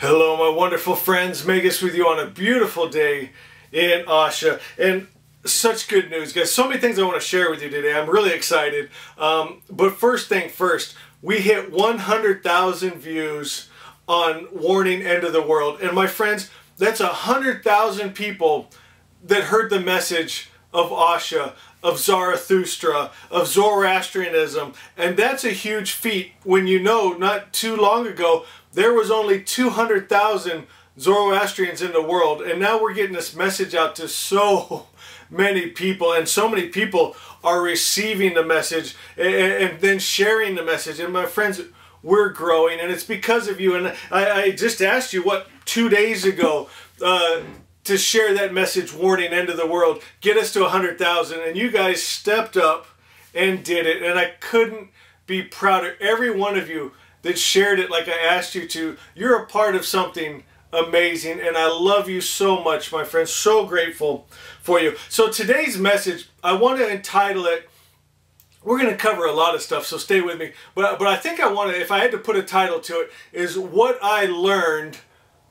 Hello, my wonderful friends. Magus with you on a beautiful day in Asha. And such good news, guys. So many things I want to share with you today. I'm really excited. Um, but first thing first, we hit 100,000 views on Warning End of the World. And my friends, that's 100,000 people that heard the message of Asha, of Zarathustra, of Zoroastrianism. And that's a huge feat when you know not too long ago there was only 200,000 Zoroastrians in the world. And now we're getting this message out to so many people. And so many people are receiving the message and, and then sharing the message. And my friends, we're growing. And it's because of you. And I, I just asked you, what, two days ago, uh, to share that message warning end of the world get us to 100000 and you guys stepped up and did it and i couldn't be prouder every one of you that shared it like i asked you to. You're a part of something amazing and i love you so much my friends so grateful for you. So today's message i want to entitle it we're going to cover a lot of stuff so stay with me. But but i think i want to if i had to put a title to it is what i learned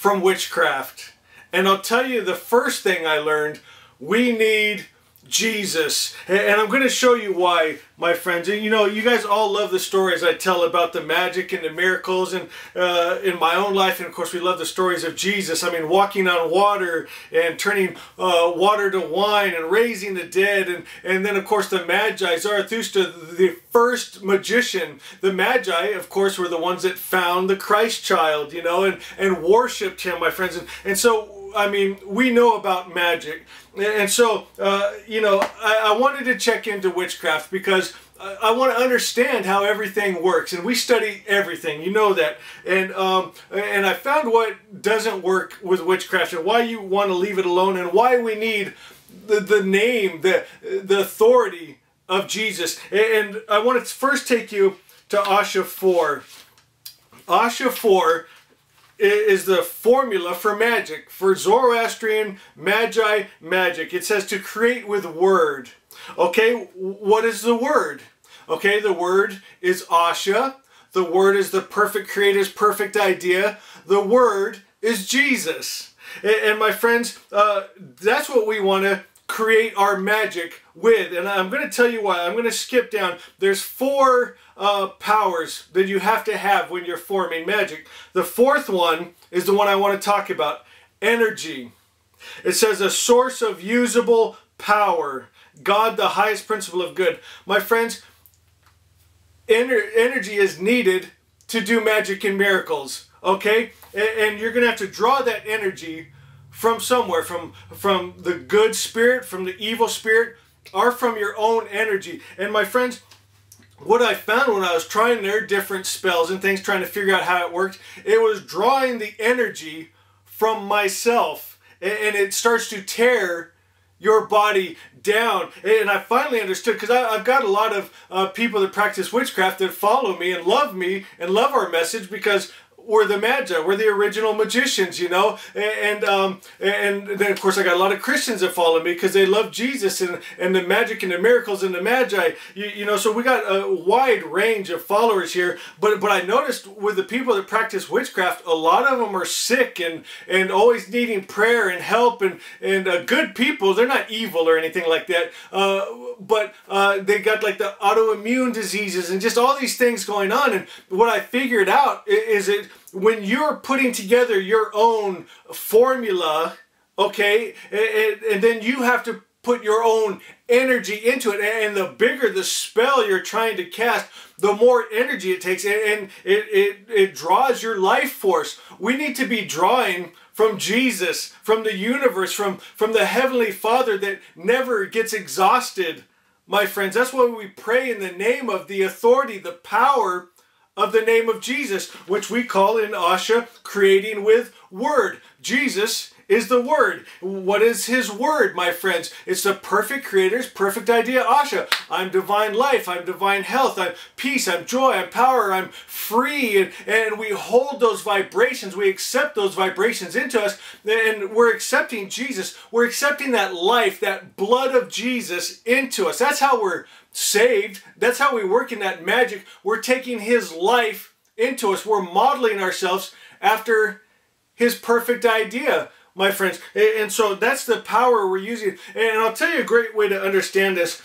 from witchcraft. And I'll tell you the first thing I learned, we need Jesus. And I'm going to show you why, my friends. And you know, you guys all love the stories I tell about the magic and the miracles and uh, in my own life. And of course, we love the stories of Jesus. I mean, walking on water and turning uh, water to wine and raising the dead. And, and then, of course, the Magi, Zarathustra, the first magician. The Magi, of course, were the ones that found the Christ child, you know, and, and worshiped him, my friends. And, and so I mean, we know about magic. And so, uh, you know, I, I, wanted to check into witchcraft because I, I, want to understand how everything works. And we study everything, you know that. And, um, and I found what doesn't work with witchcraft and why you want to leave it alone and why we need the, the name, the, the authority of Jesus. And I want to first take you to Asha 4. Asha 4 is the formula for magic, for Zoroastrian Magi magic. It says to create with word. Okay, what is the word? Okay, the word is Asha. The word is the perfect creator's perfect idea. The word is Jesus. And my friends, uh, that's what we want to create our magic with. And I'm going to tell you why. I'm going to skip down. There's four uh, powers that you have to have when you're forming magic. The fourth one is the one I want to talk about. Energy. It says a source of usable power. God, the highest principle of good. My friends, ener energy is needed to do magic and miracles. Okay? And, and you're going to have to draw that energy from somewhere, from, from the good spirit, from the evil spirit, or from your own energy. And my friends, what I found when I was trying their different spells and things, trying to figure out how it worked, it was drawing the energy from myself. And it starts to tear your body down. And I finally understood because I've got a lot of uh, people that practice witchcraft that follow me and love me and love our message because were the Magi, were the original magicians, you know, and um, and then of course I got a lot of Christians that follow me because they love Jesus and and the magic and the miracles and the Magi, you, you know. So we got a wide range of followers here, but but I noticed with the people that practice witchcraft, a lot of them are sick and and always needing prayer and help and and uh, good people. They're not evil or anything like that, uh, but uh, they got like the autoimmune diseases and just all these things going on. And what I figured out is it when you're putting together your own formula, okay, and, and, then you have to put your own energy into it, and the bigger the spell you're trying to cast, the more energy it takes, and it, it, it draws your life force. We need to be drawing from Jesus, from the universe, from, from the Heavenly Father that never gets exhausted, my friends. That's why we pray in the name of the authority, the power of the name of Jesus, which we call in Asha creating with word. Jesus is the Word. What is His Word, my friends? It's the perfect Creator's perfect idea, Asha. I'm divine life, I'm divine health, I'm peace, I'm joy, I'm power, I'm free. And, and we hold those vibrations, we accept those vibrations into us, and we're accepting Jesus. We're accepting that life, that blood of Jesus into us. That's how we're saved. That's how we work in that magic. We're taking His life into us. We're modeling ourselves after his perfect idea, my friends. And so that's the power we're using. And I'll tell you a great way to understand this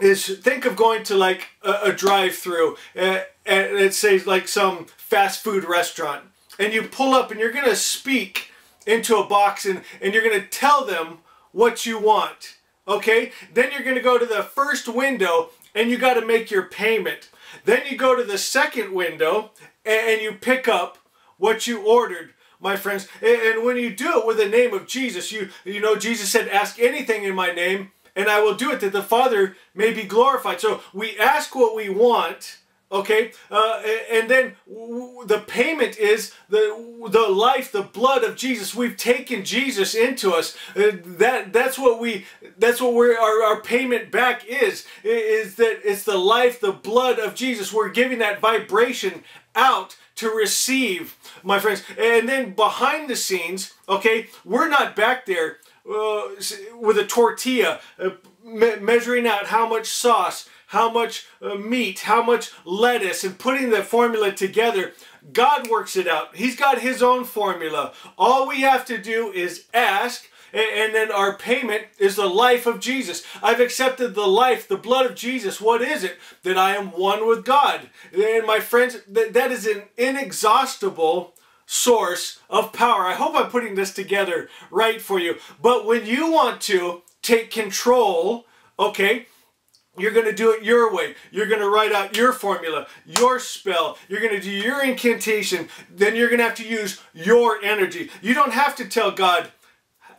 is think of going to like a, a drive-through uh, and it says like some fast food restaurant and you pull up and you're going to speak into a box and, and you're going to tell them what you want okay then you're going to go to the first window and you got to make your payment then you go to the second window and, and you pick up what you ordered my friends and, when you do it with the name of jesus you you know jesus said ask anything in my name and I will do it that the Father may be glorified. So we ask what we want, okay, uh, and then the payment is the the life, the blood of Jesus. We've taken Jesus into us. Uh, that that's what we that's what we're our, our payment back is is that it's the life, the blood of Jesus. We're giving that vibration out to receive, my friends. And then behind the scenes, okay, we're not back there uh, with a tortilla, uh, me measuring out how much sauce, how much uh, meat, how much lettuce, and putting the formula together. God works it out. He's got his own formula. All we have to do is ask, and then our payment is the life of Jesus. I've accepted the life, the blood of Jesus. What is it? That I am one with God. And my friends, that, that is an inexhaustible source of power. I hope I'm putting this together right for you. But when you want to take control, okay, you're going to do it your way. You're going to write out your formula, your spell. You're going to do your incantation. Then you're going to have to use your energy. You don't have to tell God,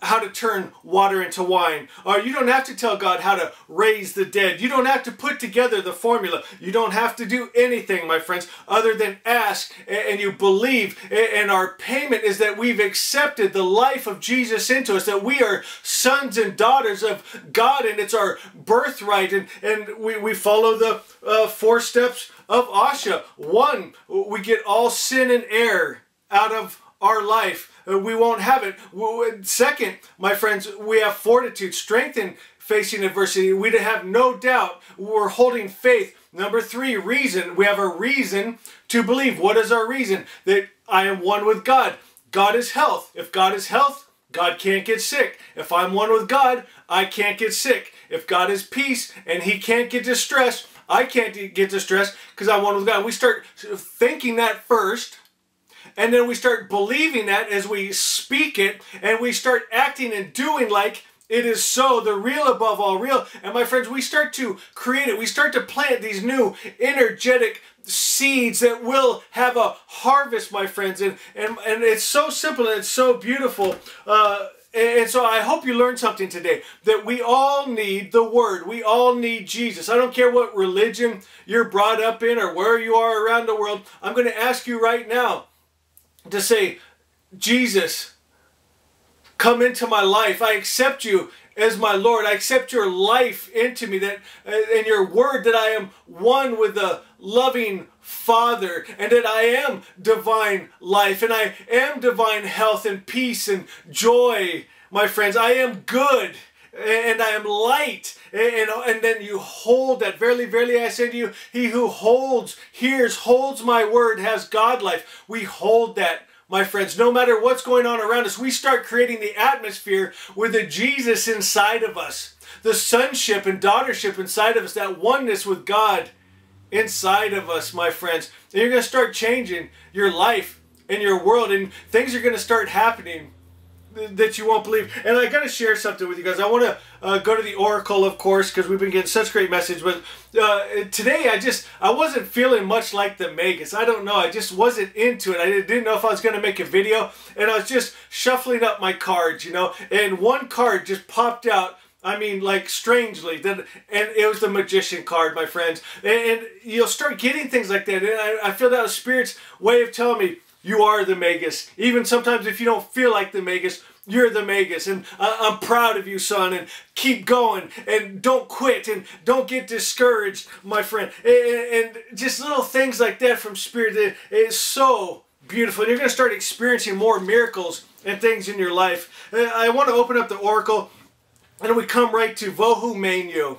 how to turn water into wine. Or you don't have to tell God how to raise the dead. You don't have to put together the formula. You don't have to do anything, my friends, other than ask and you believe. And our payment is that we've accepted the life of Jesus into us, that we are sons and daughters of God, and it's our birthright. And, and we, we follow the uh, four steps of Asha. One, we get all sin and error out of our life. Uh, we won't have it. Second, my friends, we have fortitude, strength in facing adversity. We have no doubt. We're holding faith. Number three, reason. We have a reason to believe. What is our reason? That I am one with God. God is health. If God is health, God can't get sick. If I'm one with God, I can't get sick. If God is peace and he can't get distressed, I can't get distressed because I'm one with God. We start thinking that first and then we start believing that as we speak it, and we start acting and doing like it is so, the real above all real. And my friends, we start to create it. We start to plant these new energetic seeds that will have a harvest, my friends. And, and, and it's so simple and it's so beautiful. Uh, and so I hope you learned something today that we all need the Word. We all need Jesus. I don't care what religion you're brought up in or where you are around the world. I'm going to ask you right now to say, Jesus, come into my life. I accept you as my Lord. I accept your life into me that uh, and your word that I am one with the loving Father and that I am divine life and I am divine health and peace and joy, my friends. I am good and I am light. And, and then you hold that. Verily, verily, I say to you, he who holds, hears, holds my word has God life. We hold that my friends. No matter what's going on around us, we start creating the atmosphere with the Jesus inside of us, the sonship and daughtership inside of us, that oneness with God inside of us, my friends. And you're going to start changing your life and your world, and things are going to start happening that you won't believe. And I got to share something with you guys. I want to uh, go to the Oracle, of course, because we've been getting such great message. But uh, today, I just I wasn't feeling much like the Magus. I don't know. I just wasn't into it. I didn't know if I was going to make a video, and I was just shuffling up my cards, you know. And one card just popped out. I mean, like strangely, that, and it was the magician card, my friends. And, and you'll start getting things like that. And I, I feel that was Spirit's way of telling me you are the Magus. Even sometimes if you don't feel like the Magus, you're the Magus. And uh, I'm proud of you, son. And keep going. And don't quit. And don't get discouraged, my friend. And, just little things like that from Spirit is so beautiful. And you're going to start experiencing more miracles and things in your life. Uh, I want to open up the Oracle. And we come right to Vohu Manah.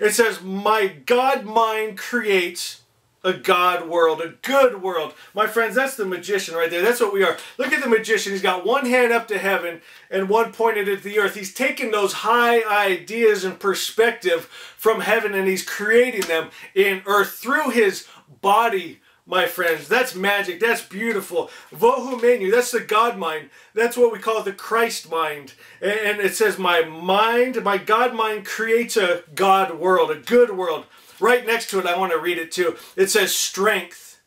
It says, My God mind creates a God world, a good world. My friends, that's the magician right there. That's what we are. Look at the magician. He's got one hand up to heaven and one pointed at the earth. He's taking those high ideas and perspective from heaven and he's creating them in earth through his body my friends. That's magic. That's beautiful. Vohu Manah. That's the God mind. That's what we call the Christ mind. And it says, my mind, my God mind creates a God world, a good world. Right next to it, I want to read it too. It says strength.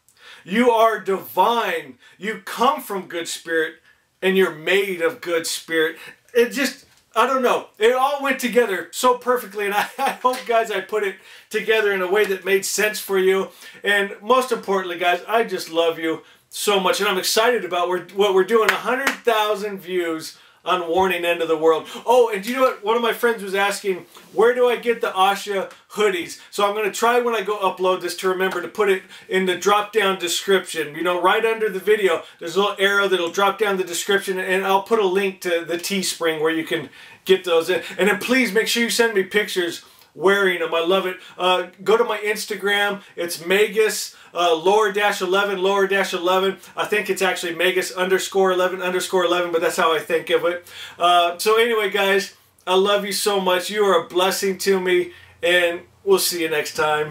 You are divine. You come from good spirit and you're made of good spirit. It just, I don't know. It all went together so perfectly, and I, I, hope, guys, I put it together in a way that made sense for you. And most importantly, guys, I just love you so much, and I'm excited about what we're doing. 100,000 views on Warning End of the World. Oh, and do you know what? One of my friends was asking, where do I get the Asha hoodies? So I'm going to try when I go upload this to remember to put it in the drop-down description. You know, right under the video, there's a little arrow that'll drop down the description, and I'll put a link to the Teespring where you can get those in. And then please make sure you send me pictures wearing them. I love it. Uh, go to my Instagram. It's Magus uh, lower dash 11, lower dash 11. I think it's actually Magus underscore 11, underscore 11, but that's how I think of it. Uh, so anyway, guys, I love you so much. You are a blessing to me, and we'll see you next time.